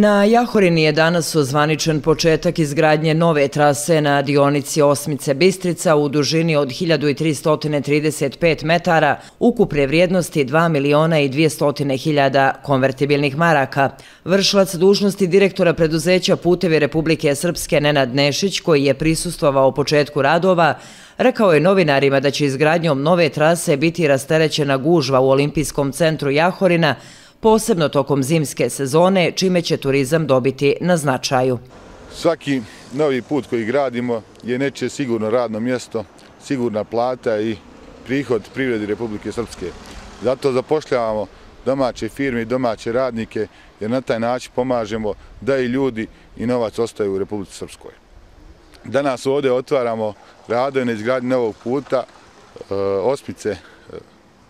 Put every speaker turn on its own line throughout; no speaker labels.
Na Jahorini je danas ozvaničen početak izgradnje nove trase na dionici Osmice Bistrica u dužini od 1335 metara, ukupne vrijednosti 2 miliona i 200 hiljada konvertibilnih maraka. Vršlac dužnosti direktora preduzeća Putevi Republike Srpske Nenad Nešić, koji je prisustovao početku radova, rekao je novinarima da će izgradnjom nove trase biti rasterećena gužva u Olimpijskom centru Jahorina, posebno tokom zimske sezone, čime će turizam dobiti na značaju.
Svaki novi put koji gradimo je neće sigurno radno mjesto, sigurna plata i prihod privredi Republike Srpske. Zato zapošljavamo domaće firme i domaće radnike, jer na taj način pomažemo da i ljudi i novac ostaju u Republike Srpskoj. Danas ovdje otvaramo radove na novog puta Osmice Ospice e,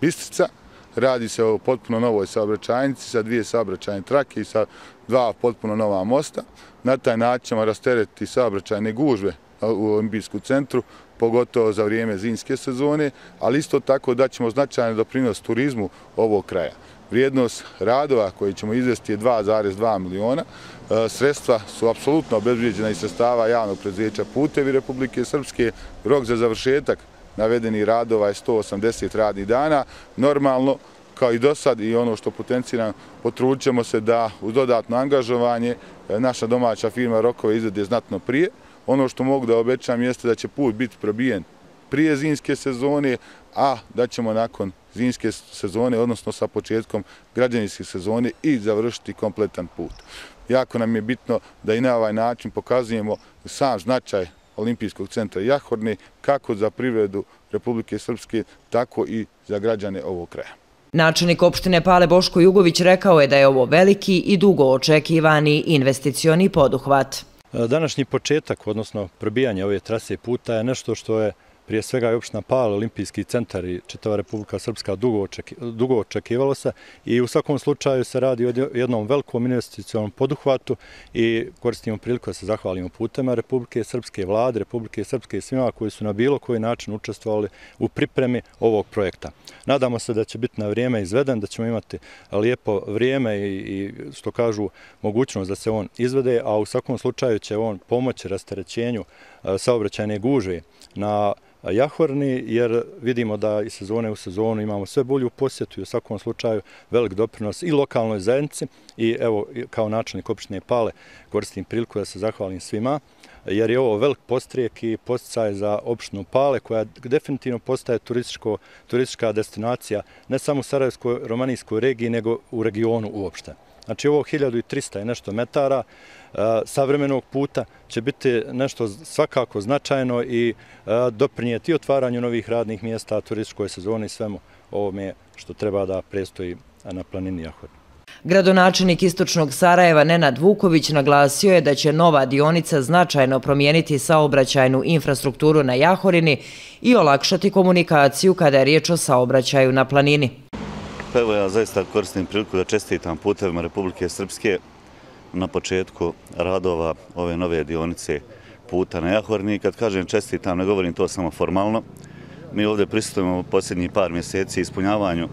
Bistrica, Radi se o potpuno novoj saobraćajnici sa dvije saobraćajne trake i sa dva potpuno nova mosta. Na taj način ćemo rasteretiti saobraćajne gužve u Olimpijsku centru, pogotovo za vrijeme zimske sezone, ali isto tako da ćemo značajno doprinos turizmu ovog kraja. Vrijednost radova koji ćemo izvesti je 2,2 miliona. E, sredstva su apsolutno obezbrijeđena iz sredstava javnog preduzeća Putevi Republike Srpske. Rok za završetak navedeni radova je 180 radnih dana. Normalno, kao i do sad i ono što potenciram, potrućemo se da uz dodatno angažovanje e, naša domaća firma Rokove izvede znatno prije. Ono što mogu da obećam jeste da će put biti probijen prije zimske sezone, a da ćemo nakon zimske sezone, odnosno sa početkom građanijske sezone i završiti kompletan put. Jako nam je bitno da i na ovaj način pokazujemo sam značaj Olimpijskog centra Jahorne, kako za privredu Republike Srpske, tako i za građane ovog kraja.
Načelnik opštine Pale Boško Jugović rekao je da je ovo veliki i dugo očekivani investicioni poduhvat.
Današnji početak, odnosno probijanje ove trase puta je nešto što je prije svega je opština Pal, olimpijski centar i čitava Republika Srpska dugo očekivalo se i u svakom slučaju se radi o jednom velikom investicijalnom poduhvatu i koristimo priliku da se zahvalimo putema Republike Srpske vlade, Republike Srpske i svima koji su na bilo koji način učestvovali u pripremi ovog projekta. Nadamo se da će biti na vrijeme izveden, da ćemo imati lijepo vrijeme i što kažu mogućnost da se on izvede, a u svakom slučaju će on pomoći rasterećenju e, saobraćajne gužve na Jahorni, jer vidimo da i sezone u sezonu imamo sve bolju posjetu i u svakom slučaju velik doprinos i lokalnoj zajednici i evo kao načelnik opštine Pale koristim priliku da se zahvalim svima jer je ovo velik postrijek i posticaj za opštinu Pale koja definitivno postaje turistička destinacija ne samo u Sarajevskoj romanijskoj regiji nego u regionu uopšte. Znači ovo 1300 i nešto metara e, savremenog puta će biti nešto svakako značajno i e, doprinijeti otvaranju novih radnih mjesta, turističkoj sezoni i svemu ovome što treba da prestoji na planini Jahod.
Gradonačenik Istočnog Sarajeva Nenad Vuković naglasio je da će nova dionica značajno promijeniti saobraćajnu infrastrukturu na Jahorini i olakšati komunikaciju kada je riječ o saobraćaju na planini.
Pa evo ja zaista koristim priliku da čestitam putevima Republike Srpske na početku radova ove nove dionice puta na Jahorni. Kad kažem čestitam, ne govorim to samo formalno. Mi ovdje pristupimo posljednjih par mjeseci ispunjavanju e,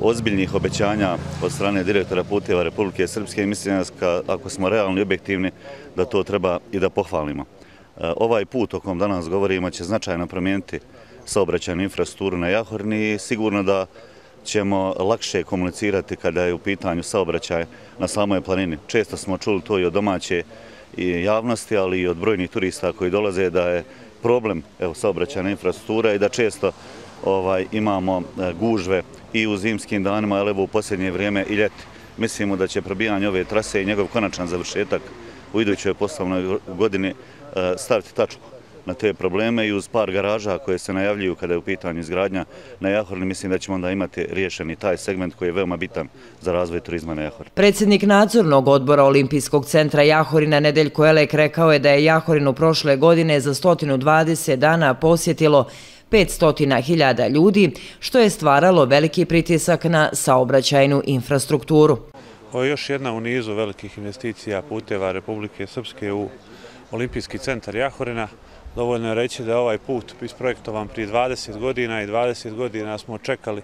ozbiljnih obećanja od strane direktora puteva Republike Srpske i mislim da ako smo realni i objektivni da to treba i da pohvalimo. E, ovaj put o kom danas govorimo će značajno promijeniti saobraćajnu infrastrukturu na Jahorni i sigurno da ćemo lakše komunicirati kada je u pitanju saobraćaj na samoj planini. Često smo čuli to i od domaće javnosti, ali i od brojnih turista koji dolaze da je problem saobraćajna infrastruktura i da često ovaj, imamo e, gužve i u zimskim danima, ali evo u posljednje vrijeme i ljeti. Mislimo da će probijanje ove trase i njegov konačan završetak u idućoj poslovnoj godini e, staviti tačku na te probleme i uz par garaža koje se najavljuju kada je u pitanju izgradnja na Jahorni, mislim da ćemo onda imati riješeni taj segment koji je veoma bitan za razvoj turizma na Jahorni.
Predsjednik nadzornog odbora Olimpijskog centra Jahorina Nedeljko Elek rekao je da je Jahorinu prošle godine za 120 dana posjetilo 500.000 ljudi, što je stvaralo veliki pritisak na saobraćajnu infrastrukturu.
Ovo je još jedna u nizu velikih investicija puteva Republike Srpske u Olimpijski centar Jahorina. Dovoljno je reći da je ovaj put isprojektovan prije 20 godina i 20 godina smo čekali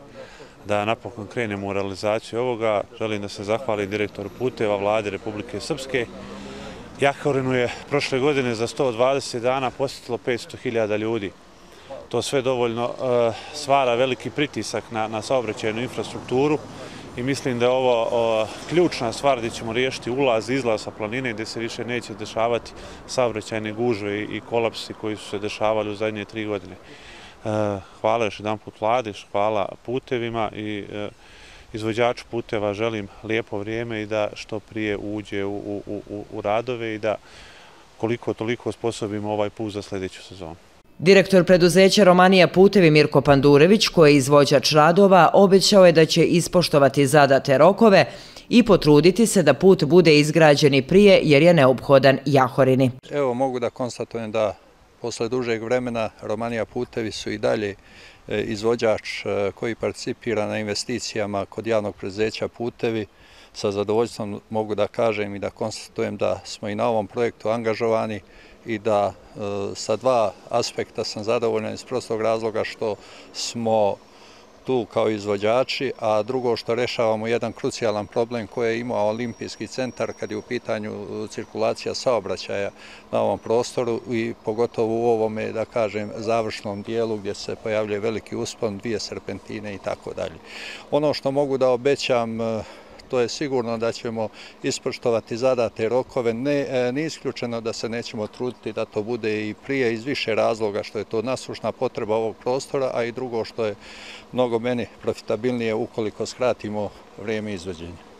da napokon krenemo u realizaciju ovoga. Želim da se zahvalim direktoru puteva vlade Republike Srpske. Jahorinu je prošle godine za 120 dana posjetilo 500.000 ljudi. To sve dovoljno e, stvara veliki pritisak na saobraćajnu infrastrukturu i mislim da je ovo ključna stvar gdje ćemo riješiti ulaz i izlaz sa planine gdje se više neće dešavati savrećajne gužve i kolapsi koji su se dešavali u zadnje tri godine. E, hvala još jedan put vladi, hvala putevima i e, izvođaču puteva želim lijepo vrijeme i da što prije uđe u radove i da koliko toliko sposobimo ovaj put za sljedeću sezonu.
Direktor preduzeća Romanija Putevi Mirko Pandurević, koji je izvođač radova, obećao je da će ispoštovati zadate rokove i potruditi se da put bude izgrađeni prije jer je neophodan Jahorini.
Evo mogu da konstatujem da posle dužeg vremena Romanija Putevi su i dalje e, izvođač e, koji participira na investicijama kod javnog preduzeća Putevi. Sa zadovoljstvom mogu da kažem i da konstatujem da smo i na ovom projektu angažovani i da e, sa dva aspekta sam zadovoljan iz prostog razloga što smo tu kao izvođači, a drugo što rešavamo jedan krucijalan problem koji je imao olimpijski centar kad je u pitanju e, cirkulacija saobraćaja na ovom prostoru i pogotovo u ovome, da kažem, završnom dijelu gdje se pojavljuje veliki uspon, dvije serpentine i tako dalje. Ono što mogu da obećam e, to je sigurno da ćemo ispoštovati zadate rokove. Ne ne isključeno da se nećemo truditi da to bude i prije iz više razloga što je to nasušna potreba ovog prostora, a i drugo što je mnogo meni profitabilnije ukoliko skratimo vrijeme izvođenja.